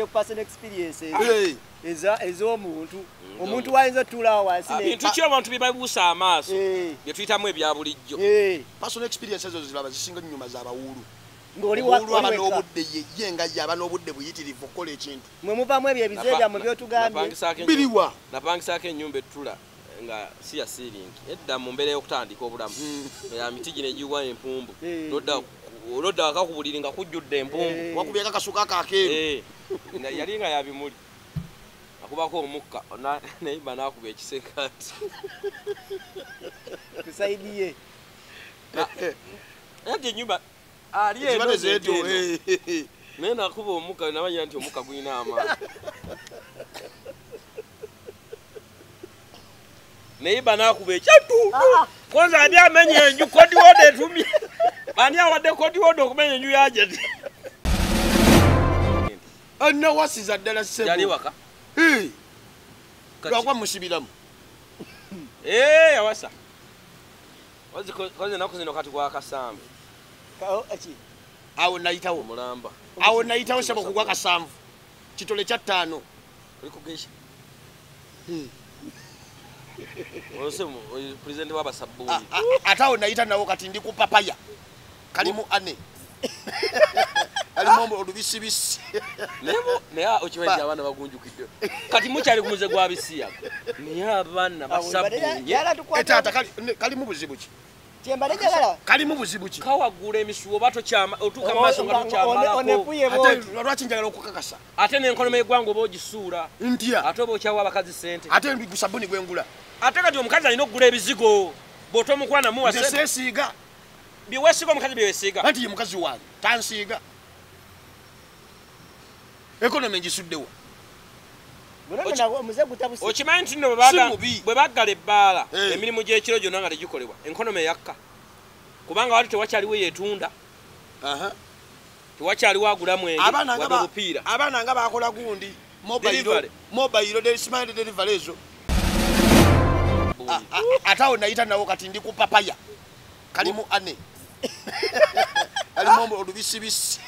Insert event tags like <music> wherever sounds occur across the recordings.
tugende ku personal experience ez'omuntu. Omuntu wayinza otuulawo wansi ne- bintu ki abantu bye babuusa amaaso? Bye tuyitamu ebya bulijjo. Personal experience ezo ziraba zisinga nyuma z'abawuulu ng'oli wa- Obuwuulu aba oli wekka. n'obudde ye ye nga ye aba n'obudde buyitirivu okukola ekintu. Mwe muvaamu ebyo ebize byammwe byotugambye. napangisaako ennyumba- ettula nga si ya siiringi edda mu mbeera y'okutandika obulamu. Ya miti gino egiwa empumbu. Eh. Nodda nodda waka ku buliri nga kujjudde empumbu Eh. wakubyeko akasuka ako akeeru Eh, yali nga ya bimuli akubako omukka <laughs> na- nayiba n'akuba ekisekati tusaidiye ati enyumba ali eno. naye nakuba omukka namanya nti omukka gulina amaani <laughs> nayiba n'akuba ekyatu kwanza ani amenya enju? Kodiwodo etumye. Ani awadde kodiwodo okumenya enju yajeti anawasiza ddala yali waka. Kati- lwakwa musibiramu Eh, yawasa Wazi ko- koze naku zino kati gwakasambu Ka- eki? awo nayitawo. Omulamba. Awo nayitawo saba okugwa kasanvu kitole kya ttaano. Oli kugesha olose pulezidenti w'abasabbuuni A- a- ate awo nayita nawo kati ndi ku papaya. Kalimu ane. <laughs> Kalimu olubisibisi. Nayebo naye okimanyi abaana bagunjukidde. Kati mukyali ku muze gwa bisiyaga naye abaana Awo, mbadde basabbuunye yala tukwata- etaata kali- ne- kalimu buzibu ki? Kyembadde njagala. Kalimu buzibu ki? Kawaggula emisuwo oba tokyama otuuka mu maaso nga Nga- nga- one- tokyamalako onefuye ate lwaki njagala okukakasa? Ate n'enkonomo y'eggwanga oba ogisuula ntya? ate oba okyawa abakazi sente ate gusabuni gwengula ate kati omukazi alina okugula ebizigo bw'otomukwana nze muwase seesiiga. Byeweesiga omukazi byeweesiga anti ye mukazi wange tansiiga. Ekonomi gutabuse okimanyi nti nno bwe baggala ebbaala Eh. emirimu gy'ekiro gyonna nga tegikolebwa. Enkonomo eyakka. Kubanga wali tewakyaliwo yeetunda. Aha. tewakyaliwo agula mwenge abaana nga bakola gundi. Mobayiro smile delivery ezo A- a- ate awo nayita nawo kati ndi ku papaya. Kalimu ane. <laughs> Kalimu olubisibisi.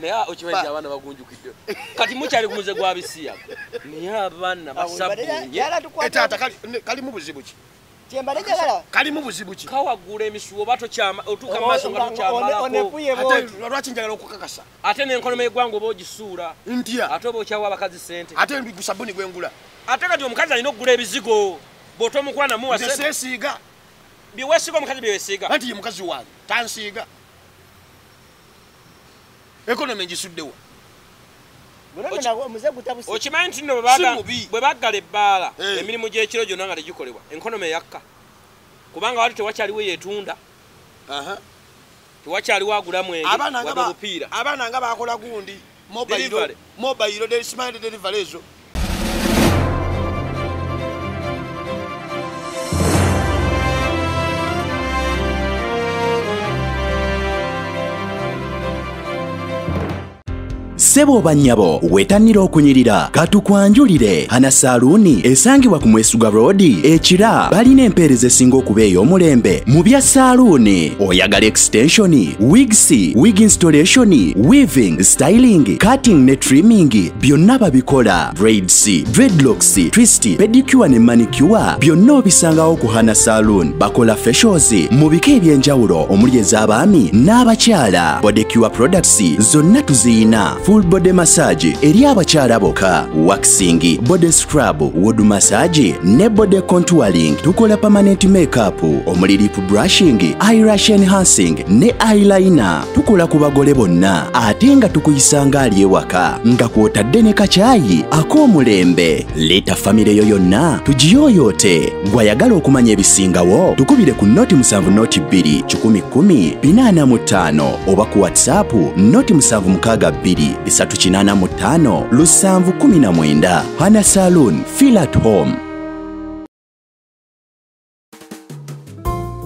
Naye okimanyi abaana bagunjukidde kati mukyali ku muze gwa bisiyaga naye abaana basabbuunye yala tukwata etaata kali- ne- kalimu buzibu ki kalimu buzibu ki kawaggula emisuwo oba otuuka maaso nga tokyamalako njagala okukakasa? Ate n'enkonomo y'eggwanga oba ogisuula ntya? ate oba okyawa abakazi sente ate gusabuni gwengula ate kati omukazi alina okugula ebizigo bw'otomukwana nze muwase seesiiga byeweesiga omukazi byeweesiga anti ye mukazi wange tansiiga. Ekonomi gutabuse okimanyi nti nno bwe baggala ebbaala Eh. emirimu gy'ekiro gyonna nga tegikolebwa. Enkonomo eyakka. Kubanga wali tewakyaliwo yeetunda. Aha. tewakyaliwo agula mwenge abaana nga wadde ba- obupiira. abaana nga bakola gundi. Mobayiro smile delivery ezo ssebo oba nnyabo wetannira okunyirira. Katukwanjulire hana saaluuni esangibwa ku mwesuga road ekira. Balina empeereza esinga okuba ey'omulembe. Mu bya saaluuni oyagala extensioni wigs wig installation weaving styling cutting ne trimming byonna babikola. Braids dreadlocks twist pedicure ne manicure byonna obisangawo ku hana saloon bakola facials mu bika eby'enjawulo omuli ez'abaami n'abakyala. Bodecure products zonna tuziyina. Full body massage eri abakyala bokka. Waxing body scrub wood massage ne body contouring. Tukola permanent makeup omuli lip brushing eyelash enhancing ne eyeliner. Tukola ku bagole bonna ate nga tukuyisanga ali ewaka. Nga kwotadde ne kacaayi ak'omulembe leeta famire yo yonna tugiyooyoote. Gwayagala okumanya ebisingawo tukubire ku noti 7 noti 2 110 845 oba ku whatsapp noti 762 385 719 hana saloon feel at home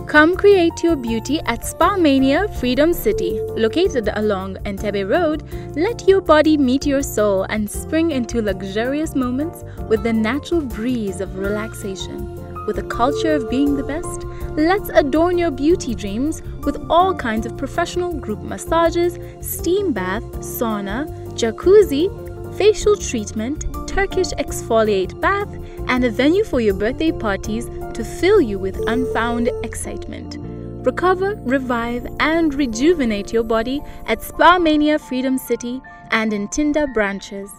Come create your beauty at Spa Mania Freedom City. Located along Entebbe Road, let your body meet your soul and spring into luxurious moments with the natural breeze of relaxation. With a culture of being the best, let's adorn your beauty dreams with all kinds of professional group massages, steam bath, sauna, jacuzzi, facial treatment, Turkish exfoliate bath, and a venue for your birthday parties to fill you with unfound excitement. Recover, revive, and rejuvenate your body at Spa Mania Freedom City and in Tinder branches.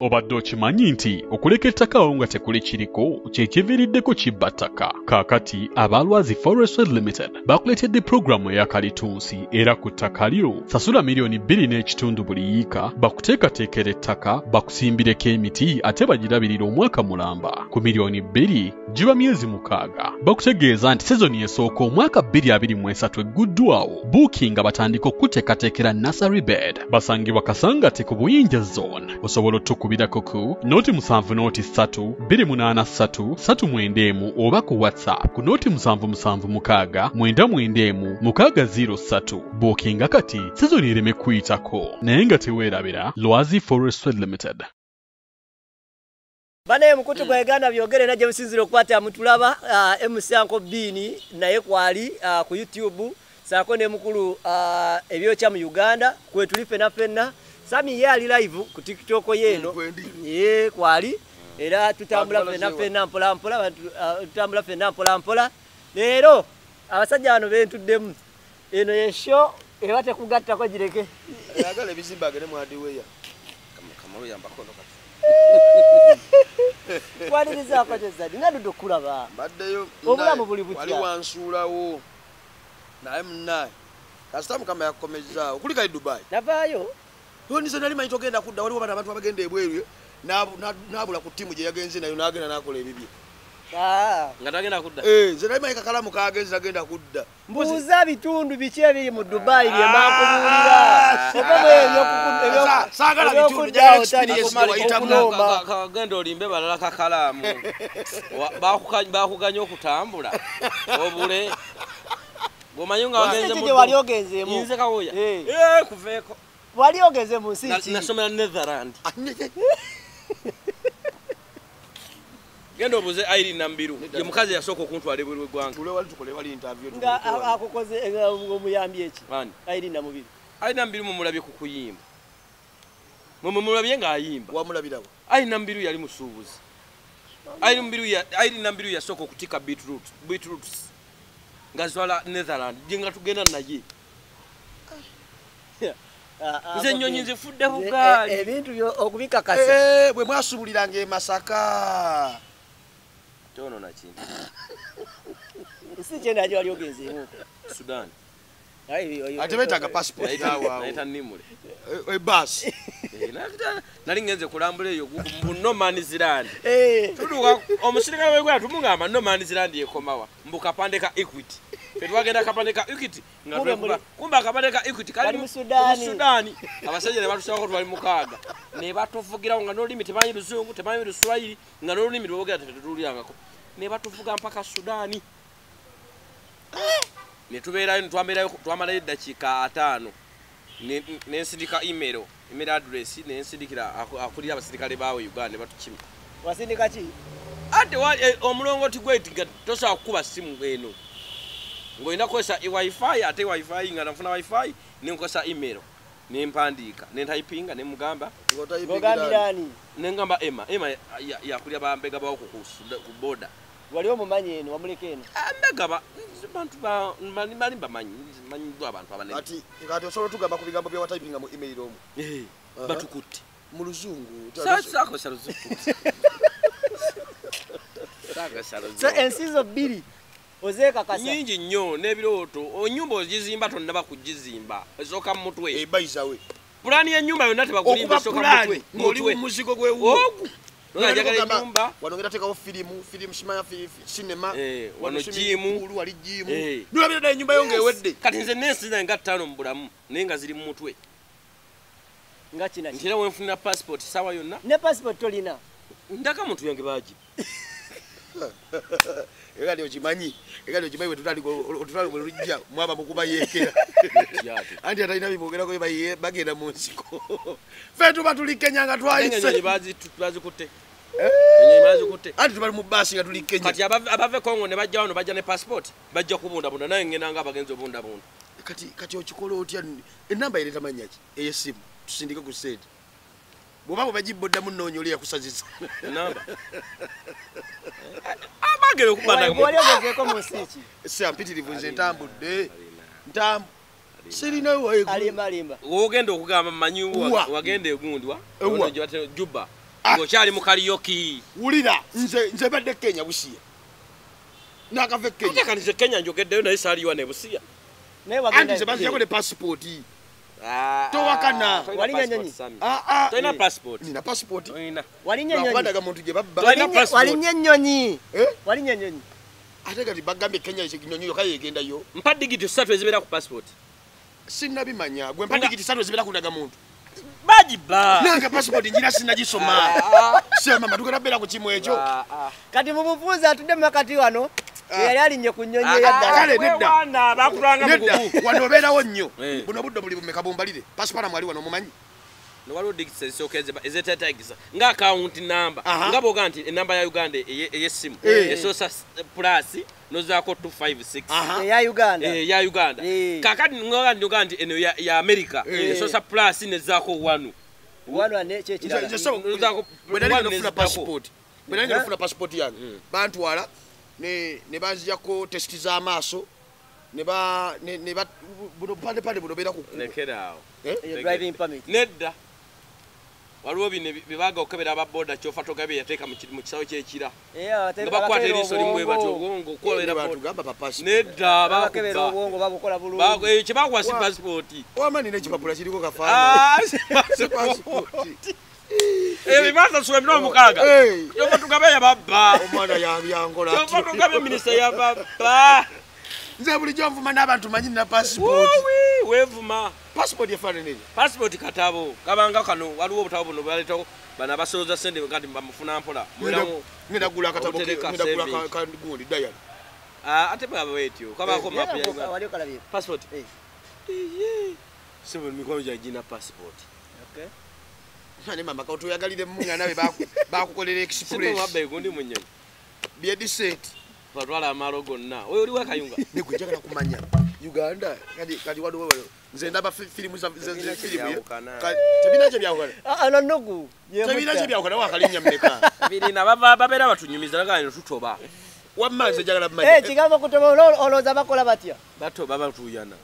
Obadde okimanyi nti okuleka ettakawo nga tekuli kiriko kyekiviiriddeko kibba ttaka. Kaakati abalwazi forestred limited bakuleetedde pulogulaamu eya kalitunsi era ku ttaka lyo sasula miliyoni bbiri n'ekitundu buli yiika bakuteekateekera ettaka bakusimbireko emiti ate bagirabirira omwaka mulamba. Ku miliyoni bbiri giba myezi mukaaga bakutegeeza nti sezoni esooka omwaka 2023 egguddwawo buukinga batandika okuteekateekera nasary bed. Basangibwa kasangati ku buyinja zone. Osobola otukubirako ku noti 7 noti 3 283 391 oba ku whatsapp ku noti 776 991 603 buukinga kati sezoni ereme kuyitako. Naye nga teweerabira lwazi forestred limited. Banaye mukutu gwa uganda byogere najje musinzire okukwata mutulaba uh, mc anko bini naye kwali uh, ku youtube. Saako ne mukulu uh, ebyokya mu uganda kwetuli fena fena sami ye ali live ku tiktok yeno ye kwali. Era tutambula fena fena mpola mpola tutambula fena mpola mpola. Leero abasajja bano bentuddemu. Eno yesho eba tekugattako gireke. Ayagala ebizimba agende mwadiweya kamaluyambakono kati. <laughs> Twanirizaako kyezadi nga dudde okulaba mbaddeyo Obulamu buli butya? wali wansuulawo. Naye munnaye kasita mukama yakukomezaawo kuli kali dubai? Navaayo yonize nali manyi togenda kudda waliwo bana abantu abagenda ebweru nabu- na- nabula ku ttiimu gye yagenze nayo nagenda nakola ebibye Ah. nga tagenda kudda? Eh, nze nali manyi kakalamu kagenze nagenda kudda. Mbuuza bitundu biki ebiri mu dubayi bye mbakubuulira oba Sa- saagala bitundu, njagala experience gye wayitamu. okunooma kagenda olimbe balala kakalaamu bakuka- bakuganya okutambula. Obule. Gomanyi nga wagenze kiki mu gye wali ogenzeemu. Yinze kawoya? Eh. Eh, kuveeko wali ogenze mu nsi Na- ki nasomera netherland genda obuze airi nambiru. Ye mukazi yasooka okuntwala ebweru wegwanga tule wali tukole wali interview nga a- akukoze omuyambi eki ani? Ayiri namubiri. Airi nambiru mumulabye ku kuyimba. Mwemwe mulabye ng'ayimba. Wamulabirawo airi nambiru yali musuubuzi. Airi Nambiru ya- airi nambiru yasooka okutika beetroot beetroots nga zitwala netherland gye nga tugenda naye. Ah, ah, nze Bobi. ennyonyi nzifudde Eh, bugaali eh, ebintu byo okubikakasa Eh, bwe mwasubuliranga e masaka. Tonoona kintu. <laughs> Nsi kyenaki wali ogenzeemu. Sudan. Ate betaaga passport nawaawo nimule. Ebaasi Eh, <laughs> nali ngenze kulambula eyo mu nomanizirandi Eh, tuduka omusirikale wegwera tumugamba nomanizirandi ekomawa mbu kapande ka equity fetwagenda kapande ka equity Kumbe akapande ka equity kali mu Sudaani. abasajja ne batusabako twali mukaaga. Ne batuvugirawo nga n'olulimi temanyi luzungu temanyi luswayiri nga n'olulimi lwebogera tetulyangako ne batuvuga mpaka sudaani ne tubeerayo ne twambeerayo twamalayo eddakiika ataano. Ne- nensindika email email address nensindikira aku- akulira abasirikale baawe uganda ne batukima wasindika ki? Ate eh, omulongoti gwetiga tosobola kukuba simu eno ng'olina kukozesa wifi ate wifi nga nafuna wifi nenkozesa email. Nempandiika nentayipinga nemugamba nengamba ema ema ya- yakulya bambega bawo ku- boda. Wali omumanyi eno wamuleka eno? Mbega ba- bantu ba- bali bali bamanyi manyiddwa abantu abanene kati kati osobola tugamba ku bigambo byewatayipinga mu email omu? Eh, batukutte. Mu luzungu Sa- sakozesa <laughs> luzuku ensi zo bbiri ozeekakasa. Nyingi nnyo n'ebirooto onyumba ogizimba tonnaba kugizimba esooka mu mutwe. Ebaizawe pulaani y'ennyumba yonna tebakulimba esooka mu mutwe ng'oli ogu! Nojagala ennyumba. wano ngenda teekawo firimu firimu fi- sinema. Eh, wano pool, wali jimu Eh. nolabira ddala ennyumba yo ng'ewedde. Kati nze nensinza nga ttaano mu bulamu naye nga ziri mu mutwe. Nga kinaki nti era wenfunira passport saawa yonna? Ne passport tolina. Ndaka muntu yange baagi <laughs> era ndi okimanyi era ndi okimanyi wetutali bwe lujja mwaba mukuba yeekera. <laughs> Anti atalina bimwogerako bagenda mu nsiko. <laughs> Fe tuba tuli kenya nga enyonyi twayise bazikutte enyonyi bazikutte anti tubali mu baasi nga tuli kenya. Kati abava congo ne bajja wano bajja ne passport bajja kubundabunda naye ngenda nga abagenzi obundabunda. Kati kati okikola otya? Enamba ere tamanya ki? Eyesimu tusindike ku sente bwoba bwe bagiboddamu nnoonya oli yakusazisa ki? Sampitirivu nze ntambudde. Ntambu sirina waegu alimba alimba. Wogenda okugamba manyi wa- Wa. wagenda egundwa juba. Ah. ng'okyali mu kaliyoki. Wulira nze badde kenya busiya. Nakava kenya. Atekanize kenya njogeddeyo naye saaliwa ne busiya. Anti nze baziyako ne pasipooti Ah, Towakana. ah, tolina Wali passport, nyanyonyi? Sami. Ah, ah. tolina passport nina pasipooti Olina. walinnya lwakuba ennyonyi ndaga muntu gye babba Walinnya- passport. walinnya ennyonyi Eh? walinnya ennyonyi ate kati bagambye kenya ekinyonyi yoka yegendayo mpa digiti ssatu ezibeera ku passport sinnabimanya gwe mpa digiti satu ezibeera kundaga muntu bagiba nange pasipooti njira sinnagisoma semama tugenda beera ku kimu ekyo kati mu bufunze atudde mu makati wano Ah. eyali alinnye ku nnyonyi kale, eyaddala nedda. bakulanga nedda. mugugu wano obeerawo nnyo. Eh. buno budde buli bumeka bumbalire. Pasipala mwali wano omumanyi? Waliwo digiti ezisooka ezetetagisa nga akawunti namba nga boga nti enamba ya uganda eye- ey'essimu. Eh. esoosa plus nozaako 256 Aha. eya uganda. Eh, ya uganda. Eh. kakati nga ndoga nti eno ya- ya america. Esoosa plus nezaako wanu wano ane kyekirala Nze- nze so- Nzaako- bwe nali one nafuna nezidako. pasipooti bwe nali nafuna pasipooti yange. Bantwala ne ne banzijako tesiti z'amaaso ne ba ne ne ba buno pande pande buno beera ku kkubo. lekeraawo Eh? Waliwo bino byebaga okukebera ababoda kyofa togabe yateeka mu ki- mu kisawo kyekira. Nga bakwata eriiso limu bwe batyo obwongo. nedda abakebera bakuba obwongo babukola bulungi. Ba- kyebakuwa si Wa- pasipooti wama nina ekipapula kiriko kafaananyi <laughs> Ah, si pasipooti. ebyo bibasasula ebiro omukaaga Eh, kyova tugabe yababba omwana yabyangola kyova tugabe minisita yababba nze bulijjo nvuma n'abantu manyi nina pasipooti Wuwi, weevuma. Pasipooti efaanana eri pasipooti katabo. Kabanga kano waliwo obutabo buno baleetawo bano abasoloza sente kati bamufuna mpola. Mulamu- ngenda gula Obutereka ngenda gula ka- ka- gundi dayali Ah, ate bwaba bwetyo kabako Eh, mapu ya Era Uganda. wali okalabye. Passport. Eh. si buli mikono gyange gina passport. Okay. Ne mama katoyagalire mumuŋa nawe baku- bakukolera express simwabba egundi mu nyonyi byediseti batwala amaalo gonna oyo oliwo akayunga negwe njagala kumanya uganda kati kati waliwo waliwo. nze ndaba fi- firimu za- za- za- Tebina firimu ye. kyebyawukana. Ka- tebina kye byawukana Ah, ano nnugu tebina kye byawukana wakalinnya mmeka birina baba babeera batunyumiza ne tutoba wamma nze njagala Eh, mmanya kigambo kutoba olo- olowooza bakola batya batoba batuyana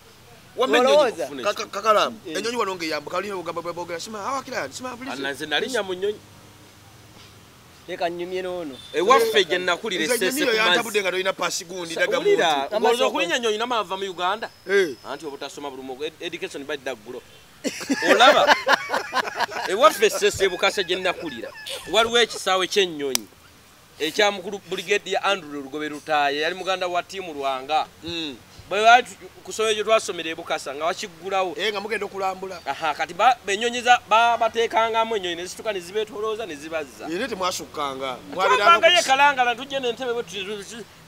wamma olowooza? ennyonyi Ka- ka- kakalamu ennyonyi wano ngeyambuka lina obugambo bwebogera sima awakira sima please. nze nalinnya mu nyonyi leka nnyumye noono ewaffe gye nakulira nze esese ennyonyi ku yantabudde mazzi. nga tolina pasi gundi daga olowooza ogo- okulinya nyonyi namava mu uganda? Eh, anti obutasoma bulumu education badda ggulo <laughs> olaba? <laughs> Ewaffe esese bukase gye nakulira. Waliwo ekisaawe ky'ennyonyi. Ekyamukulu brigade ya andrew lugobe lutaaye yali muganda wa tiimu lwanga. Mm. Bwe bali ku ssomero gye twasomera ebukasa nga wakiggulawo Eh, nga mugenda okulambula. Aha kati ba- benyonyi za- babateekangamu ennyonyi ne zituka ne zibeetolooza ne zibazza. Yene temwasukkanga twavangayo ekalangala n'entebe bwe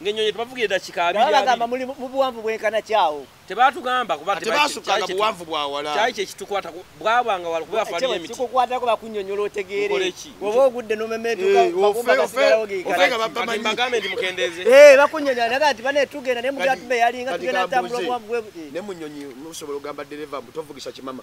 ng'ennyonyi tebavuga edakika abiri bagamba muli mu buwanvu bwenkana kyawo tebatugamba kuba tebasukkanga buwanvu bwawala kyali kyekitukwata bwabwanga wala kuba afaaliyo emiti. kikukwatako bakunyonyola otegeere. Oba ogudde Eh, babamanyi. mbagambe ndi mukendeeze. Bakunyonyola naga nti bane tugenda naye mugatume yalinga tugenda tambula obuwanvu bwe ne munyonyi musobola ogamba dereva mbu tovugisa kimama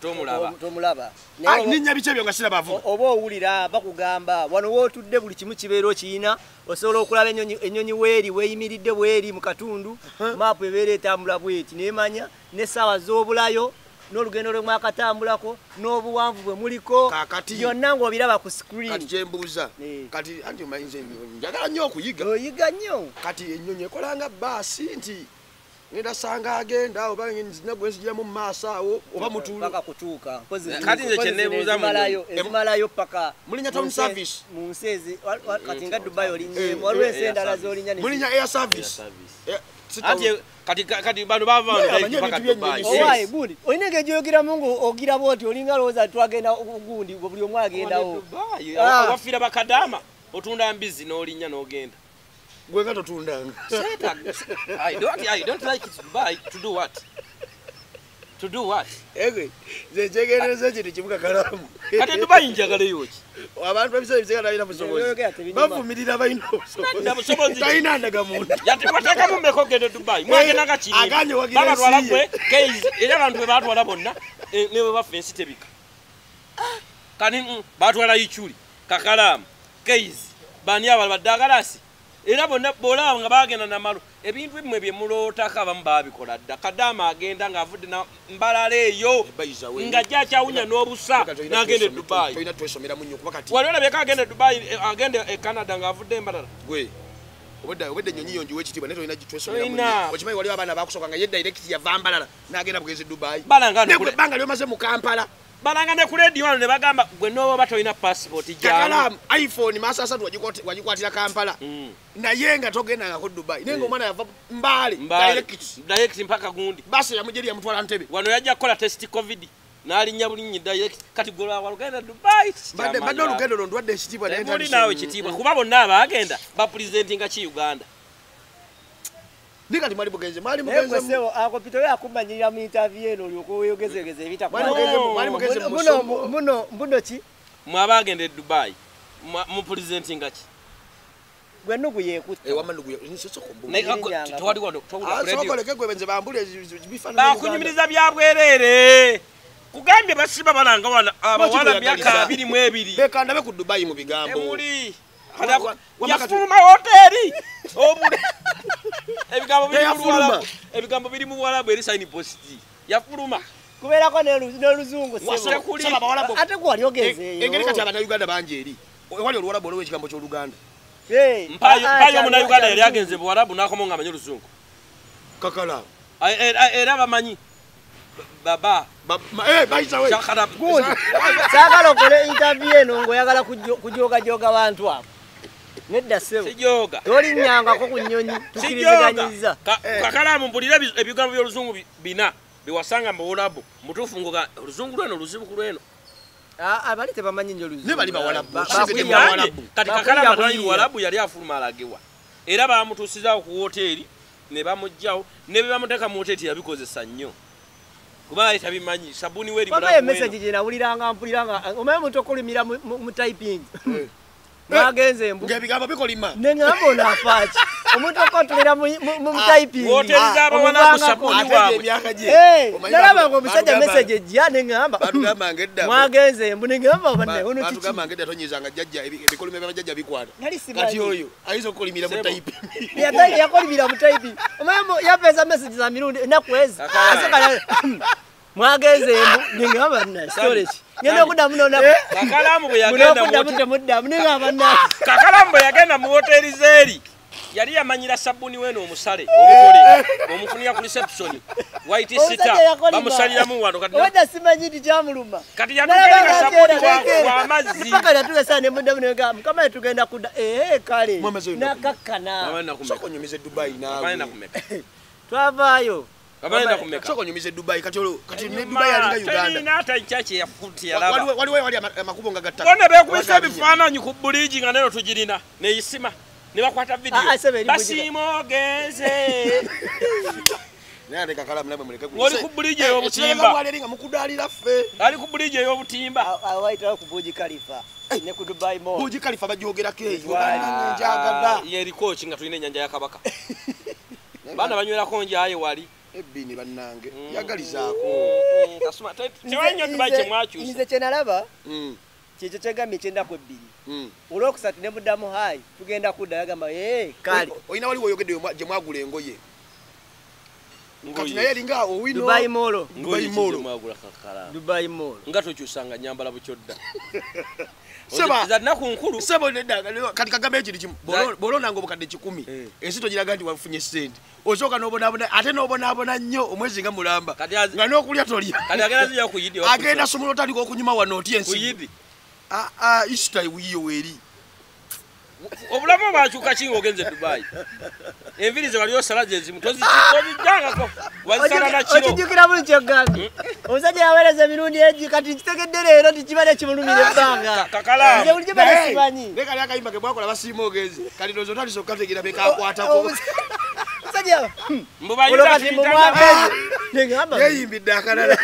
tomulaba. Ah, ninnya biki ebyo nga siraba avuga oba owulira bakugamba wano wootudde buli kimu kibeera okiyina osobola okulaba ennyonyi- weeri weeyimiridde bweri mu katundu maapu ebeera etambula bweti nemanya n'essaawa z'obulayo n'olugendo lwe mwakatambulako n'obuwanvu bwe muliko byonna ng'obiraba ku kati screen kyembuuza Eh. kati anti omanyi nze njagala nnyo okuyiga. Oyiga nnyo. Kati ennyonyi ekolanga baasi nti ngenda sanga agenda oba nzina gwe nzigiramu mu maaso awo oba mutulo paka kutuuka Mpozi Kati zino- nze mpozi kye zino neebuuza mu ezimalayo nyonyi. ezimalayo paka Mulinya mu town service? mu nsi ezi wa- kati nga dubai Eh, olinyemu waliwo eh, ensi endala service. z'olinya mulinya air service Eh, kati kati bano bava Naye mu amanyi paka ebintu dubai by'ennyonyi. owaayi gundi olina engejogeramu ng'ogiramu oti olinga lowooza twagenda gundi buli omu agendawo Ah. wafiira bakadama otunda mbizi n'olinnya n'ogenda gwe nga. Totundanga I don't, I don't like it. To buy to do what? To do what? egwe nze kyegendereza kintu kimu kakalamu Kati Dubai njagaleyo ki? abantu ebiseera ebisinga talina busobozi. Bavumirira balina obusobozi talina ndagamuntu Yati wateekamu mmeka ogende Dubai? Mwagenda nga kiri. aganye wagira Babatwala ensi gwe era abantu be baatwala bonna eh, ne bwe bafa ensi tebika. Kani mm, batwala ichuli kakalamu keizi bani abala baddagalasi era bonna bolaba nga bagenda namalo ebintu bimwe byemulootako abamu babikola dda kadaama agenda ng'avudde na mbalala eyo we. nga jakyawunya n'obusa Leka tolina n'agenda e dubayi wali olabyeko agenda e dubayi eh, agenda e canada ng'avudde embalala gwe obwedda obwedda ennyonyi yo njiwa ekitiibwa naye tolina gitwesomeramu Tolina. nnyo. okimanyi waliwo abaana bakusooka nga ye direct yava mbalala n'agenda bugezi dubayi ebbanga lyomaze mu kampala balanga ne ku lediyo wano ne bagamba gwe nooba oba tolina pasipoti gyalo kakalamu iphone maaso asatu wagikwati- wagikwatira kampala. Mm. naye nga togendangako dubayi naye ngaomwana yava mbaale direct. Mpaka gundi. Basi yamujeri yamutwala ntebe. Wano yajja kukola test covid. N'alinnya bulinyi direct. Kati golwawa lugenda dubai? Mbadde olugendo lwo ndwadde ekitiibwa naye naawe kitiibwa kuba bonna abaagenda bapulizentinga ki uganda ni kati mwali mugenze mwali naye mugenze gwe sebo akopito yo akumanyirira mu interview eno olyoka oyogezegeza Mwali mugeze mu- mwali mugeze mu musomo. muno muno ki? Mwe abaagenda e dubai. Mupulizentinga ki? Gwe nugu yekutta wamanuguye nsosoko mbu Ne- ako- Nyanga. tewali wano towulira ku radio. sokoleke gwe benze bambule bifaananyi bakunyumiriza bya bwereere. Kugambye basiba balanga wana abawala myaka bweyagaliza? abiri mu ebiri. Bekandabe ku dubayi mu bigambo yafuluma hoteri obule ebigambo biri mu buwalabu eri saini posti yafuluma kubeerako n'oluzungu ate gwali E- ogezeeyo engeri kati abannayuganda bangi eri? Wali oluwalabu olwo ekigambo kyoluganda. Hey, mpayo ah, kya yali luzungu. agenze buwalabu n'akomawo ng'amanyi oluzungu kakala. A- era bamanyi baba. Gundi, saagala okole interview eno ng'oyagala kujo- kujoogajoga bantu abo nedda sebo sijoga tolinnyangako ku nnyonyi <laughs> tukiriziganyiza Ka- kakalamu mpulira ebi- ebigambo by'oluzungu bi- bina biwasanga mu buwalabu mutuufu ngoga oluzungu lweno luzibu ku lweno. Ah, ah, bali tebamanyi. Kigambye, kati atwali kuyiiya. luwalabu yali afuluma alagibwa era bamutuusizawo ku woteeri ne bamugjawo ne be bamuteeka mu woteeri yabikozesa nnyo. Kuba yali tabimanyi sabuni we eri Wava mulabu emesagi weno. gye nawuliranga mpuliranga omanyi omuntu okulumira mu- typing mwagenze embu ngaebigambo bikolima. Neŋŋamba onaafaaki omuntu okontulira mu mu- mu typing. woteeri z'abawalabu sabuni ate waabwe. Emyaka gye. Eh, nalaba nga omusajja batugamba- message ejja edda mwagenze embu neŋŋamba banne ono kiki batugambanga edda tonyezanga jjajja ebi- ebikolima byabajjajja bikwata. Nali simanyi. kati oyo ayinza okukolimira mu Sebo. taipi Yata- yakolimira mu typing. Omanyi mu- yapeesa message za mirundi enaku ezi. Kakala. Aseka- mwagenze embu neŋŋamba nna storage ngenda okuddamu nona kakalamu bwe yagenda mu okuddamu wote- temuddamu neŋŋamba nna kakalamu bwe yagenda mu woteeri zeeri. Yali yamanyira sabuni weno omusale omukole omufunira ku reception. White sita bamusaliramu wano. Kati obadda simanyi nti kyamuluma kati yatugerera sabuni wa- w'amazzi mpaka natulesa nemuddamu nega mukama we tugenda kudda. Ee kale. Nakakkana. <laughs> Twavaayo kabaye nakumeka soko nyumize dubayi kati olwo kati ne dubayi alinga uganda. terina ate kyaki eyafuti Waliwo- yalaba waliwo wali ama- amakubo nga beekubisa Wagabinya. ebifaananyi ku buliji nga neno tugirina neyisima ne bakwata vidiyo Ah, ah, ogenze <laughs> naye ate kakalamu nabwe muleke Ng'oli ku buliji ey'obutimba. wali eri nga mukudaalira ffe. Ali ku buliji ey'obutimba. Awayitawo ku buji kalifa ne ku dubai mall. Buji kalifa bajyogerako eyo. Njagala yerikoki nga tulina ennyanja ya kabaka. <laughs> Baana banywerako njaye wali ebbini bannange yagalizaako. Mm, nnyo dubai kyemwakyusa. nze kyenalaba Mm, kyekyo kyegambye ekyendaku ebbiri. Mm. olwokusatu ne muddamu hayi tugenda kudda. Yagamba ee kale. Olina wali woyogedde gye mwa- gye mwagula engoye? Kati Ngoye. naye eringa owino dubai mall. Ngoye Dubai Mall. ki gyemwagula kakala? Dubai mall. Nga tokyusanga nyambala bukyodda <laughs> Seba. za nnaku nkulu. Sebo nedda kati kagambe ekintu kimu Za- bw'olondanga obukadde kikumi. Ensi togiraga nti wafunye sente. Osooka n'obonaabona ate n'obonaabona nnyo omwezi nga mulamba. Kati az- nga n'okulya tolya. Kati agenda zija ku yidi <laughs> agenda somola otandika okunyuma wano otya ku ensi yidi isita wiyo weeri obulamu bwakyuka ki ng'ogenze e dubai? Enviri ze wali osala gyezimu tozijjangako wazisala na kiro. okijjukira buli kyogambye omusajja yaweereza emirundi egi kati nkitegedde leero tikibadde kimulumira ebbanga. Ka- kakalamu. nze bulijjo bane simanyi. naye kali akayimba ke bwakola basiima ogenzi kali ndowooza otandise okukategeera bekakwatako musajja yeeyimbidde <laughs> akalala.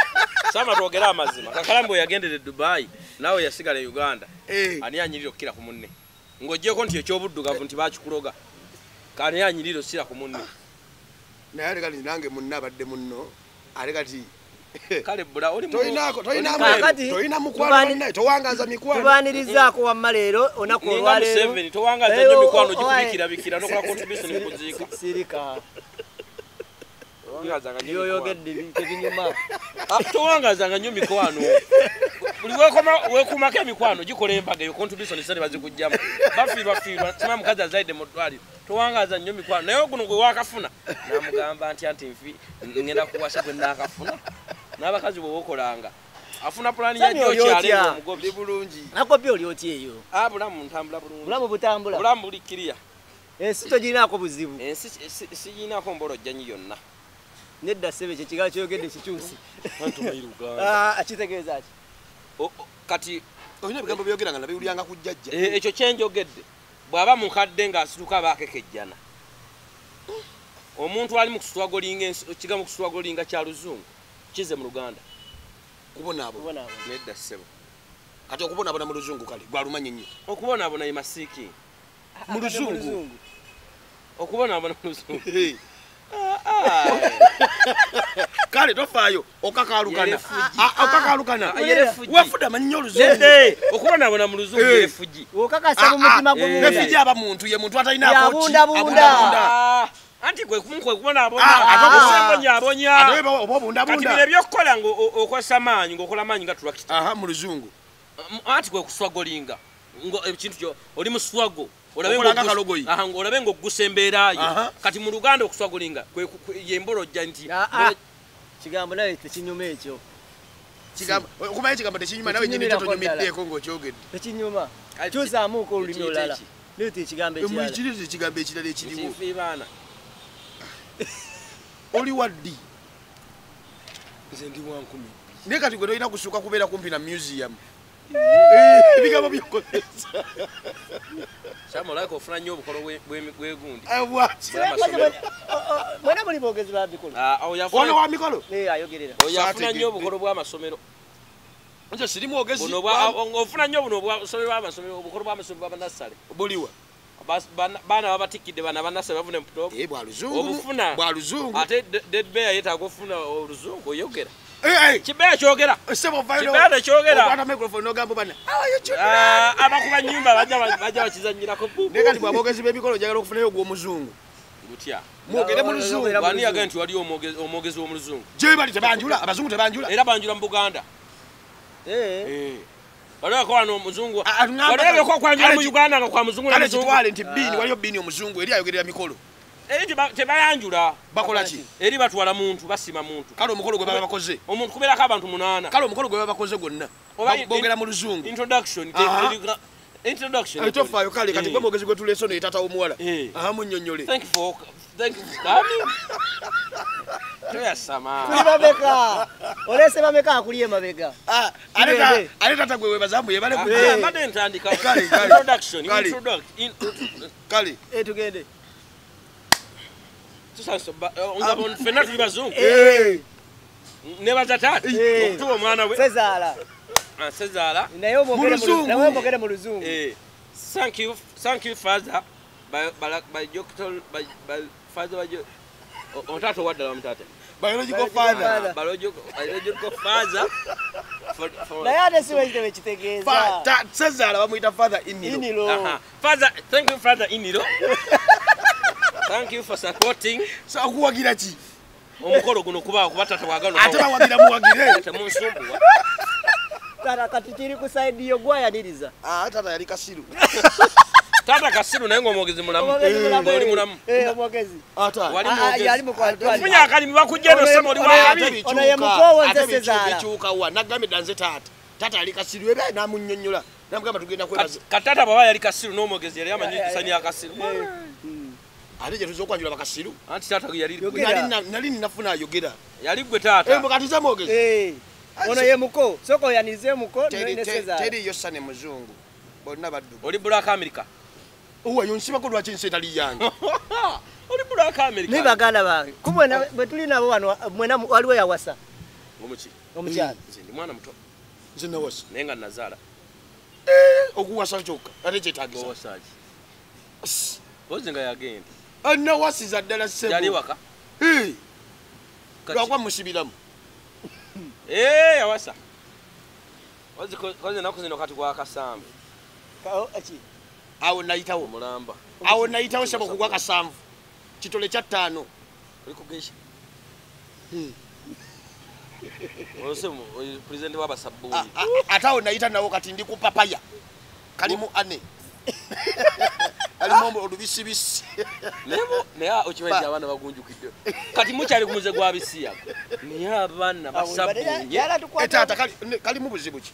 <laughs> Sama twogere amazima. Kakalamu bwe yagendera e dubai naawe yasigala e uganda. Eh. ani anyirira okukira ku munne ng'ogyeko nti ekyobuddugavu nti bakikuloga kani anyirira okukira ku munne. Naye ate kati nange munno abadde munno ate kati tubanirizaako wamma leero ninga olwaleero towangaza nnyo o- mikwano o- gikubikirabikira nokola contribution kuziika sirika Towangazanga nnyo mikwano. buli wekumako emikwano gikola embaga eyo contribution sane bazikugjamu bafiirwafiirwa sima mukazi azaidde mu ddwaliro. Towangaza nnyo mikwano naye guno gwe wakafuna namugamba ntya nti nfi ngenda kuwasa gwe nakafuna. N'abakazi bwe wokolanga afuna pulani ya Sani oli joki otya? alenga omugobi bulungi. Nakopi oli otya eyo? Ah, bulamu ntambula bulungi. Bulamu butambula. Bulamu buli kiriya. Ensi togirinaako buzibu. Ensi si- sigiinaako mbolojjanyi yonna nedda ssebe kyekigambo kyoyogedde antumayi luganda. <laughs> Ah, ki? Kati Olina ebigambo byogeranga na biwulyanga ku jjajja. e- ekyo kyenjogedde. Bw'aba mukadde ng'asituka baakekejjana. Omuntu ali mu kusitwagolinga ekigambo kusitwagolinga kya luzungu kize mu luganda. Kubonaabo. Kubonaabona. nedda ssebo Kati okubonaabona mu luzungu kale gwalumanyi nnyo. okubonaabona ye masiiki. Mu luzungu. okubonaabona mu luzungu <laughs> Kale tofaayo okakalukana. Ah, Okakalukana. Ah. Wafudde amanyi nnyo oluzungu. nedde okubonaabona mu luzungu ye refugi okakasa mu mutima ah, Refugee aba muntu ye muntu atalina Ya akoti. bundabunda. Ah, anti kwe kumu kwe kubonaabona Ah, ate akusembonya Ate abonya oba oba kati obundabunda. bino ebyokukola ng'okozesa maanyi ng'okola maanyi nga tulakita Aha mu luzungu. Anti kwe kuswagolinga ngo ekintu kyo oli mu swago olabe Okola nga ng'oggus- kalogoyi. Aha, nga olabe ng'oggusa embeerayo kati mu luganda okuswagolinga kwe- kwe- ye mbolojja nti Ah, ah. kigambo naye tekinyuma ekyo okubaye ekigambo tekinyuma nawe nyini Tekinyumirako tonyumiddeko ng'okyogedde. tekinyuma Kati kyusaamuuko olulimi olulala nti ekigambo ekirala ekigambo ekirala ekiriwo. <laughs> Oli waddi. nze ndi wankumi Naye kati gwe tolina kusooka kubeera kumpi na museum. Eh, Ebigambo byokozesa. kyamulaika ofuna nnyo obukolo bwe- bwe- bwegundi bw'ati. bw'amasomero mwena muli boogezi ba bikolo Ah, wa mikolo. Eh, ayogerera oyo afuna Saategedde. nnyo obukolo bw'amasomero Nze siri mwogezi. buno bwa- o- ofuna nnyo buno obukolo bw'amasomero bw'abanassale buliwa. Baana babatikidde bana banassale bafuna emputopu Eh, bwa luzungu. obufuna Bwa luzungu. ate dead bear yetaaga ofuna oluzungu oyogera Eh, eh. Kibeera kyogera Sebo vayo. Kibeera tekyogera. Okwata microphone n'ogamba bana. How are you children? Ah, abakuba nyumba bajja ba- bajja bakizanyirako bu- Ne kati bw'abogezi b'emikolo njagala okufunayo ogw'omuzungu. butya Mwogere mu luzungu. Era mu bani luzungu. yagee nti wali omwogezi omwogezi w'omuluzungu Gye bali tebanjula, abazungu tebanjula. era banjula mu buganda Eh, walabeko wano omuzungu Ah, ah, ngamba- walabeko kwanjula mu Kale ki- uganda nga kwa muzungu Kale namuzungu kitwale nti bbiini waliyo bbiini omuzungu eri ayogerera mikolo. Eri teba- tebayanjula Bakola ki? eri batwala muntu basima muntu Kale omukolo gwe baba bakoze. omuntu kubeerako abantu munaana Kale omukolo gwe baba bakoze gwonna. Boogera mu luzungu. introduction introduction Eh, Tofaayo kale kati Eh. gwe mwogezi gwe tuleese ono ye taata w'omuwala. Eh. Aha munnyonnyole. thank you for thank you for coming <laughs> toyasama tuli bameka olese bameka akuli emabega Ah, ate Kibende. ta- ate taata gwe webazamu yebale Kale, introduct- in- kale. Eh, tugende tusanso ba- nga bon- ffenna tuli bazungu nebaza taata okutuba omwana we. Sezaala Ah, naye omwogere mu luzungu. thank you thank you father. O- otaata owaddala bamutaata Biological father. father. biological father. Naye ate si wekitebe kitegeeza Sezaala bamuyita father Aha. father thank you father iniro <laughs> thank you for supporting. So akuwagira ki? omukolo guno kuba kuba taata wagano Ate bawagira muwagire. temunsumbuwa. Kata kati kiri ku saidi yo gwayaniriza Ah, taata yali kasiru. taata kasiru naye ngaomwogezi mulamu. Omwogezi mulamu, oli eh. mulamu Eh, Ata. wali Ah, ah, yali funya akalimi bakujja eno Ono- sema oli ono- wabi. Ono ye mukowo nze Sezaala. bikyuka wa nagambye dda nze taata taata ali kasiru ebe namunnyonnyola. Namugamba tugenda kwebaza katata bwaba yali kasiru n'omwogezi yali amanyi kusanya akasiru ate gye tuza okwanjula bakasiru. Anti taata. Nali na- nali ninafuna ayogera. yali gwe taata. Embukatiza mwogezi. Eh, ono ye muko soka oyanirize muko Teri- ne te- sezaala teriyo sane muzungu. Bonna badduka. Oli black america. Uwayo nsibako lwaki nsi etali yange? <laughs> Oli black america. Ni baganda bange. Kumwena bwe tuli nabo wano mwena waliwo yawasa. Omuki omukyala. Nze ndi mwana muto. Nze nawasa naye nga nazaala. Okuwasa kyokka. Ate kyetagisa owasaaki ozi nga yagenda nawasiza ddala yali sebo waka? Eh, Kati- lwakuba musibiramu Eh, yawasa. Waziko- koze naku zino kati gwakasambe awo nayitawo. Omulamba. Awo nayitawo saba kugwa kasanvu kitole kya ttaano. Oli kugesha olose pulezidenti a- ate awo nayita nawo kati ndi ku papaya. Kalimu ane kalimu olubisibisi. Nebo naye okimanyi nti abaana bagunjukidde. Kati mukyali ku muze gwa bisiyago naye abaana basabbuunye. etaata yalatukwata kali- ne- kalimu buzibu ki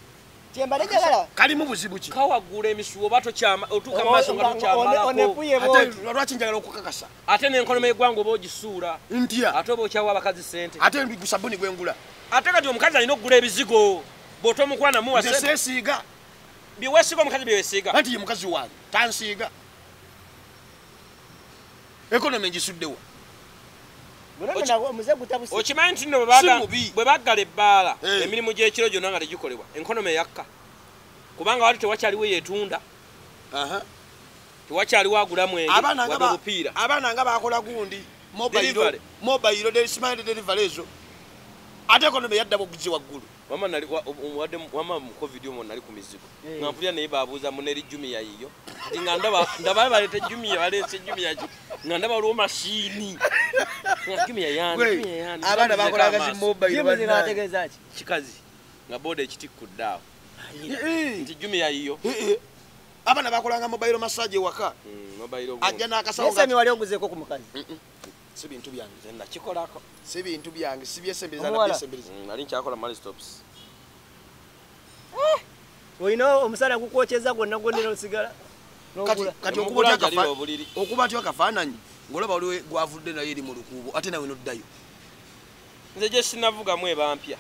kyembale njagala kalimu buzibu ki kawagula emisuwa oba tokyama otuuka maaso nga tokyamalako onepuye ate lwaki njagala okukakasa? Ate n'enkonomo y'eggwanga oba ogisuula ntya. ate oba okyawa abakazi sente ate gusabuni gwengula ate kati omukazi alina okugula ebizigo bw'otomukwana muwa sente seesiiga. Byeweesiga omukazi byewesiiga anti ye mukazi wange tansiiga ekonomi ngisuddewa gutabuse okimanyi nti nno bwe baggala ebbaala Eh. emirimu gy'ekiro gyonna nga tegikolebwa enkonomo eyakka kubanga wali tewakyaliwo yeetunda. Aha. tewakyaliwo agula mwenge abaana nga bakola gundi mobile smile delivery ezo. Ate ekonomi yadda buguzi waggulu wama nali wa- o- wadde mu- wama mu covid omwo nali ku mizigo Eh. nga mpulira naye babuuza muneri jumiya yiyo Kati nga ndaba ndaba baleeta jumiya baleese jumiya ki nga ndaba waliwo mashini. Nga jumiya yani Gwe, jumiya yani. abaana Zambuzeko bakolanga amaaso. zi mobile jimu bannange. zinategeeza ki kikazi nga ekitikkudde awo Eh, nti jumiya yiyo eh, eh. abaana bakolanga mobile massage ewaka Mm, mobile ajja ogundi n'akasawo nesemi wali oguzeeko ku mukazi si bintu byange nze nakikolako. Si bintu byange si byesembereza Omuwala. nabyesembereza Mm, nali nkyakola malistops olina omusana gukwokyeza gwonna gwonna osigala kati okuba atyo akafaananyi ngolaba waliwo gwavudde naye eri mu lukuubo ate nawe noddayo. Nze gye sinavugamu ebampya.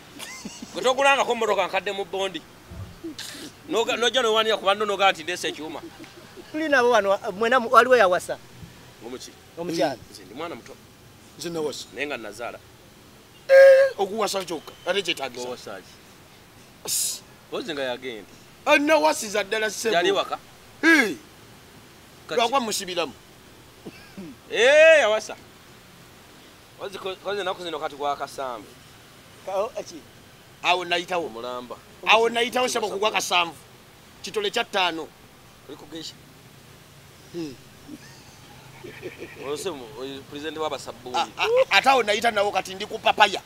Gwe togulangako motoka nkadde mu bondi. Nojja nowanira ku bando nogaa nti ndeesa ekyuma tuli nabo wano mwena waliwo yawasa ngomuki omukyala. Nze ndi mwana muto. Nze nawasa naye nga nazaala. Okuwasa kyokka. Ate kyetagisa ozi nga yagenda. Anawasiza ddala sebo yali waka? Eh, lwakwa musibiramu Eh, yawasa. Koze enaku zino kati Ka- eki? Awo nayitawo. Omulamba. Awo nayitawo saba kugwa kasanvu kitole kya ttaano. Oli kugesha olose pulezidenti wabasabbuuli A- a- ate awo nayita nawo kati ndi ku papaya.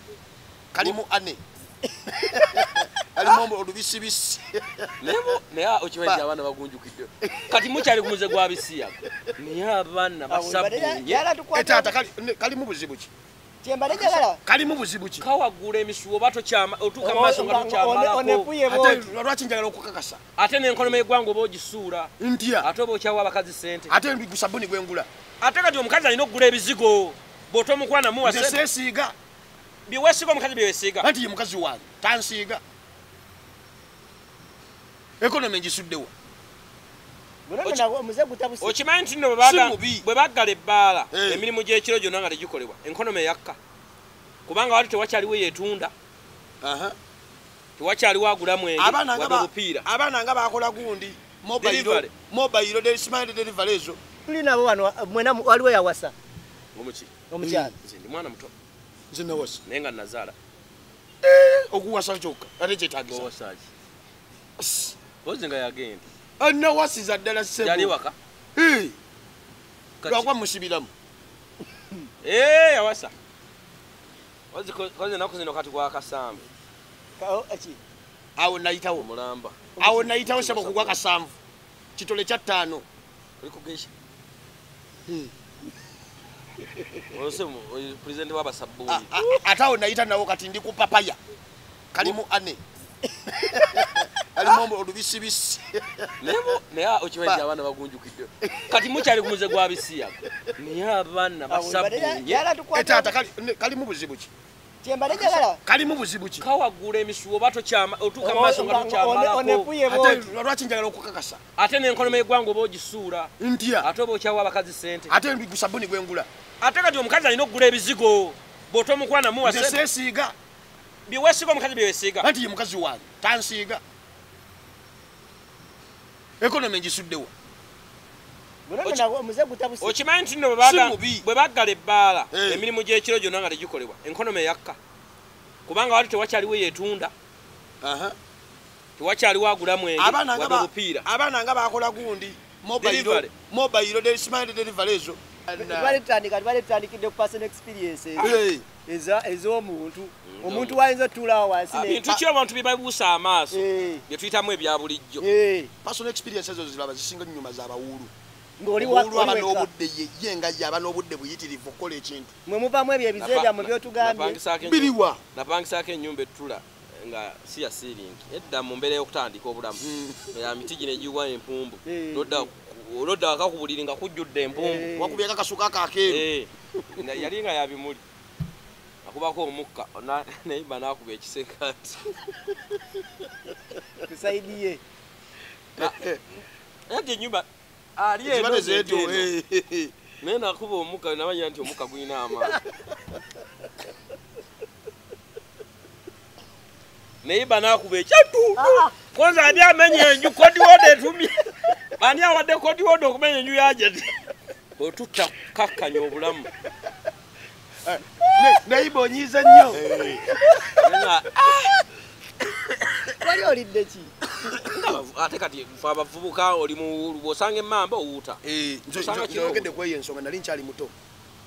Kalimu ane. Kalimu olubisibisi. Nebo naye okimanyi nti abaana bagunjukidde. Kati mukyali ku muze gwa bisiyago naye abaana basabbuunye etaata yalatukwata kali- ne- kalimu buzibu ki kyembale njagala. Kalimu buzibu ki? Kawagula emisuwa oba otuuka mu maaso nga tokyamalako onepuye ate boti lwaki njagala okukakasa? Ate n'enkonomo y'eggwanga oba ogisuula? Ntya? Ate oba okyawa abakazi sente ate gusabuni gwengula ate kati omukazi alina okugula ebizigo bw'otomukwana muwa nze sente seesiiga. Byeweesiga omukazi byewesiiga anti ye mukazi wange tansiiga. Ekonomi gutabuse okimanyi nti nno bwe baggala ebbaala Eh. emirimu gy'ekiro gyonna nga tegikolebwa enkonomo eyakka kubanga wali tewakyaliwo yeetunda. Aha. tewakyaliwo agula mwenge abaana nga bakola gundi. Mobile smile delivery ezo tuli nabo wano mwena waliwo yawasa. Ngomuki omukyala. Nze ndi mwana muto. Nze nawasa naye nga nazaala. Okuwasa kyokka. Ate kyetagisa ozi nga yagenda ddala sebo. Waka? Eh, Kati- lwakwa musibiramu Eh, yawasa. Koze enaku zino kati Ka- eki. Awo nayitawo. Omulamba. Awo nayitawo saba kugwa kasanvu kitole kya ttaano. Oli kugesha olose pulezidenti a- ate awo nayita nawo kati ndi ku papaya. Kalimu ane <laughs> kalimu olubisibisi. Nebo naye okimanyi nti abaana bagunjukidde. Kati mukyali ku muze gwa bisiyago naye abaana basabbuunye. yalatukwata etaata kali- ne- kalimu buzibu ki? Kalimu buzibu ki? Kawagula oba otuuka mu maaso nga tokyamalako onepuye ate boti lwaki njagala okukakasa? Ate n'enkonomo y'eggwanga oba ogisuula ntya? ate oba okyawa abakazi sente ate gusabuni gwengula ate kati omukazi alina okugula ebizigo bw'otomukwana muwa nze sente seesiiga. Byeweesiga omukazi byewesiiga anti ye mukazi wange tansiiga omuze gutabuse okimanyi nti nno bwe baggala ebbaala Eh. emirimu gy'ekiro gyonna nga tegikolebwa enkonomo eyakka. Kubanga wali tewakyaliwo yetunda Aha. tewakyaliwo agula mwenge abaana nga bakola gundi. Delivery. mobile mobile de smart delivery. Ezo tubale tutandikidde ku person experience. Eh, ez'omuntu. Omuntu wayinza otuulawo wansi ne- bintu ki abantu byebabuusa amaaso Eh, bye tuyitamu ebya bulijjo. Eh, personal experience ezo ziraba zisinga nyuma z'abawuulu ng'oli wa- Obuwuulu aba oli wekka. n'obudde ye ye nga ye aba n'obudde buyitirivu okukola ekintu. Mwe muvaamu ebyo ebize byammwe byotugambye. Napangisaako ennyumba- ettula nga si ya siiringi edda mu mbeera y'okutandika obulamu. Ya miti gino egiwa empumbu. Eh. Lodda ku- lodda waka ku buliri nga kujjudde empumbu. Eh. wakubyeko akasuka ako akeeru Eh, na- yali nga ya bimuli akubako omukka na- nayiba n'akuba ekisekati <laughs> tusaidiye ati enyumba ali eno. naye nakuba omukka namanya nti omukka gulina amaanyi nayiba n'akuba ekyatundu konza ani amenya enju? Kodiwodo etumye. Ani awadde kodiwodo okumenya enju yajeti <laughs> otutta kukakkanya obulamu nayiba onyiiza nnyo. Wali olidde ki? Ate kati fe abavubuka oli mu bw'osanga emmamba owuuta. Eh, nzo- Osanga nzo- kino- nayogedde ku eyo ensonga nali nkyali muto.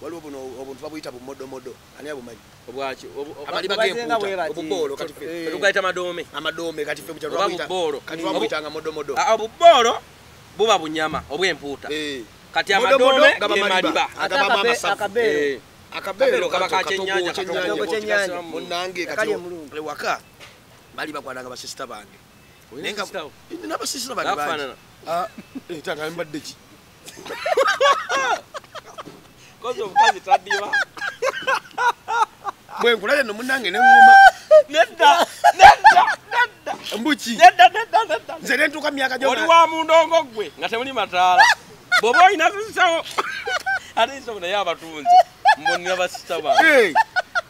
Waliwo buno obuntu babuyita bumodomodo ani abumanyi? Obwaki amaliba bwe genkuuta bati. obuboolo kati Eh. tetugayita madoome. Amadoome kati twabuyitanga modomodo obuboolo buba bunyama obw'empuuta. Eh. kati Modomodo amadoome gaba ge maliba. maliba. Ate Agaba akabe- amasavu. akabeero Akabeero kaba ka katogo, kyennyanja, katogo, kyennyanja. katogo. munange kati Kali emulungu. ewaka bali bakwananga basisita bange Olina Naye nga- sister wo? n'abasisita bange bangi Gafaanana. Ah, taata mbadde ki Kozi omukazi taddiba <laughs> bwe nkulabye no munnange neŋŋuma nedda nedda nedda mbuki nedda nedda nedda nze nentuuka myaka oli wa mundongo gwe nga temuli mataala bw'oba olina sisawo <laughs> ate nsobo naye abatunzi mbonera basita bange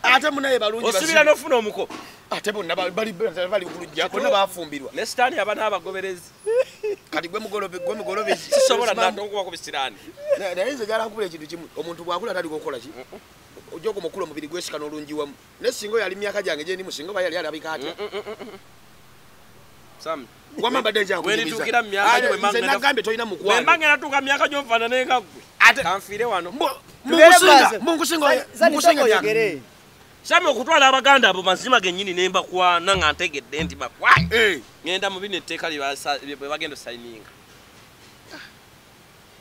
ate munaye balungi bazibu. n'ofuna omuko. Ate bonna bali- bali bali ku lujja bonna bafumbirwa ne sitaani aba n'abagoberezi. Kati gwe mugolobe gwe mugolobe sisobola natokubako bisiraani. Na- naye nze jalankubula ekintu kimu. Omuntu bwakula atali kukola ki? Ojja okumukula omubiri gwesika n'olungi wamu. Naye singa oyo ali myaka gyange gyendimu singa oba yali alabika atya? Sami wama mbadde Bwenituukira mu myaka gyo bwe nze mbanga- nagambye tolina mukwano. mba ngenda tuuka myaka gy'ofaanane nga ggwe Ate- kanfiire wano. Munkusinga sami okutwala abaganda abo mazima gennyini ne mbakwana nga ntegedde nti bakwai Eh, ngenda mu bino etteeka lye basa- lye bagenda osayininga.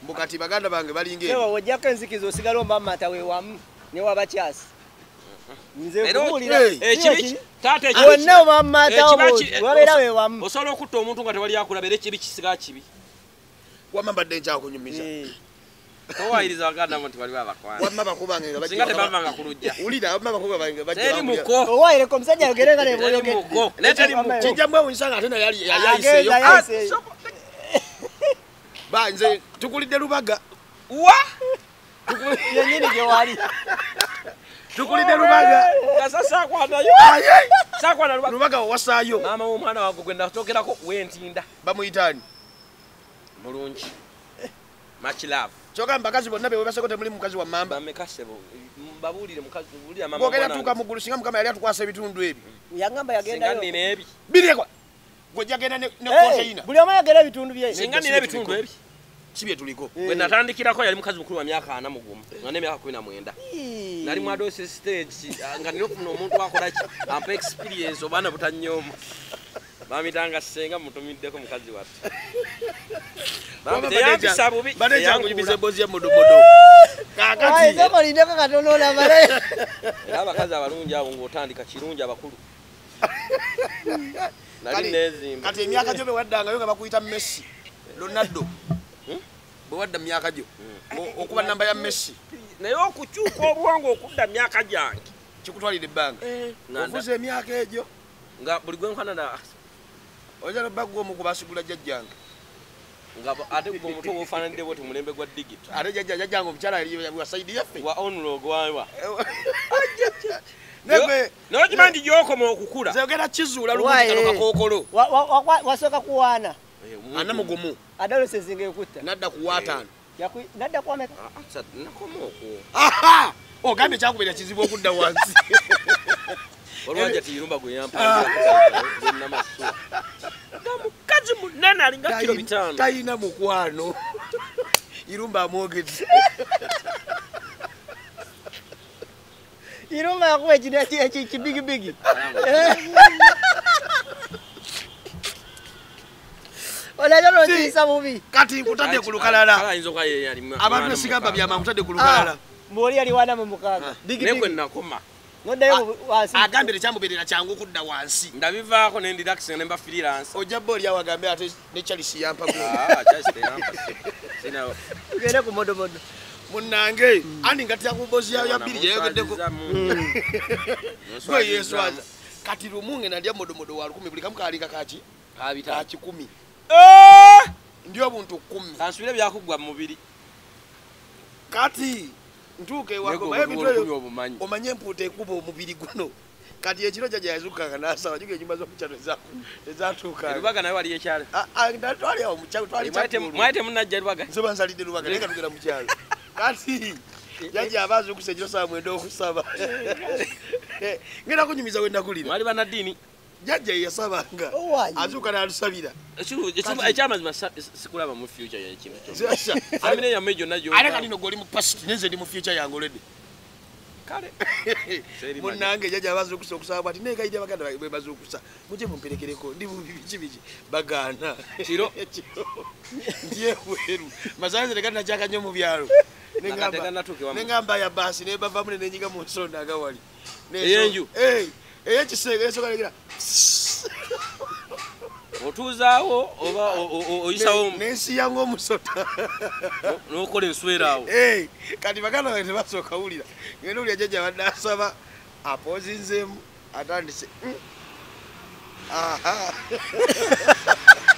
Mbu kati baganda bange balinga ewa ebyo. ojjako enzikiza osigala omamata we wamu ne wabakyasi nze Era kubuulira eh, ekibi ki- taata ekibi bonna ki- omamata ekiba wo ki- wabeera oso- we wamu. osobola okutta omuntu nga tewali akulaba era ekibi kisiga kibi. Wama mbadde nkyakunyumiza Eh, towayiriza baganda nti bali babakwana wamma bakubange nga singa tebavanga ku lujja ulira wamma bakuba bange teri muko. Owaayireko omusajja ayogere nga teri nebwoyogedde muko. Naye teri muko. kijja mwewunyisa nga ate naye yayiseeyo. ba nze tukulidde lubaga. Wa? <laughs> Yennyini gye wali. Tukulidde lubaga. Kasa sakwanayo sakwana luba lubaga. Wawasaayo maama w'omwana wange gwe natookerako wentinda bamuyitaani. Mulungi. Makilaavu kyokka mbakazi bonna bewebaseko temuli mukazi wa mamba. Mwana tuuka muggulu singa mukama yali atukwasa ebitundu ebyo. Yagamba singa yagendayo nina ebi birekwa gwejja genda ne ne Eh, konteina buli omu ayogera ebitundu bye. Singa nina ebitundu ebi si bye tuliko. Bwe natandikirako yali mukazi mukulu wa myaka ana mugumu nga n'emyaka kumi na mwenda. Nali mu adolescent stage ah, nga nina ofuna omuntu akolaki ampa experience obaana butanyooma bamitanga senga mutumiddeko mukazi bubi bade kyangunyumiza emboozi ya mudomodo. Ayi, kakati soko lindeko katono olabale era abakazi <laughs> abalungi abo ng'otandika kirungi abakulu <laughs> nali nezimba kati emyaka gyo bewaddangayo nga bakuyita messi. Ronaldo. Bwewadda myaka gyo O- okuba namba ya messi. Naye okukyuka obwongo okudda myaka gyange kikutwalira ebbanga Nganda. ovuza emyaka egyo. Nga buli gwe nkwanana oja nobagwa omu kubasigula jjajjange nga ate gwe omutwe bwofaananidde bwoti mulembe gwa digito ate jjajja jjajjange omukyala yali wa saidi yaffe wa onlog wawa negwe naye okimanyi nti gyokoma okukula. Zegera kizuula Why, lumuti kano eh? kakookolo. Wa- wa- wa- wasooka kuwaana. Eh, ana mugumu. Adolescence nga ekutta. Nadda ku wataano Yaku- nadda kwameka Ah, ah, nakoma okwo. Ogambye kyakubira kizibu okudda wansi. <laughs> Olwaja <laughs> tiyirumba gwe yampaanamasua nga munene alinga kiro bitaano talina mukwano. <laughs> Irumba amwogedde <laughs> irumba yakuba ekino kibigibigi olaja <laughs> nokiyisa bubi kati nkutadde ku lukalala. Ayinza okuba ye yali mwa- abantu mwana esigamba mukaaga. byama nkutadde ku lukalala. Mbwoli yali wana mu mukaaga. Naye wansi. agambye tekyamubeerera kyangu okudda wansi. Ndabivaako nendirakisinga nemba freelance. Ojja booli awo agambe ate ne charles Ah, teyampa. Sina- tugende ku modomodo munange andi nga tyakubozi ya ya bbiri gyeyogeddeko Muswaziza mu- gwe yeswaza kati lumu nge nalya modomodo wa lukumi buli kamu kalinga kaki Abita. ka kikumi. Eh! ndi obuntu kumi kansubire byakugwa mu mubiri. Kati ntuuka Naye ewako gwe baye olukumi ebintu ebyo obumanyi. omanye empuuta ekuba omubiri guno. <laughs> Kati ekiro jajja yazukanga nasaba juga enyumba zomukyalo ezatuukanga erubaga naye wali ekyalo. Twali awo mukyalo twali kyakulu. mwali temunajja rubaga nsoba nsalidde lubaga naye nga tugenda mukyalo <laughs> kati jajja aba azukusa ekiro saa mwenda okusaba. <laughs> Ngenda kunyumiza we nakulira mwali banaddiini jajja yeyasabanga azuuka n'alusabira. Ekyamazima sikulaba mu future Sasa, famire yammwe gyonna ate kati no gweoli mu pasiti nenze ndi mu fyuca yange olwedde. Kale. <laughs> Seri munange jajja abazukusa okusaba bwati naye kayidde baganda bwe bazukusa muje mumperekereko ndi bubi biki biki? Bagaana. Kiro. <laughs> Kiro. ndi ebweru. Masanze tegatinakyaka nnyo mu byalo. <laughs> Neŋamba ya baasi naye bavamu ne nenyiga mu nsonda agawali Ey'enju? Ey'ekisenga ensonga negira. <laughs> Otuuzaawo oba oyisawo nensiya ng'omusota. <laughs> N'okola enswera awo. Eh, kati baganda bange tebasooka wulira. Ngenda olya jajja badde asaba apoozinzeemu atandise "Mm, aha <laughs>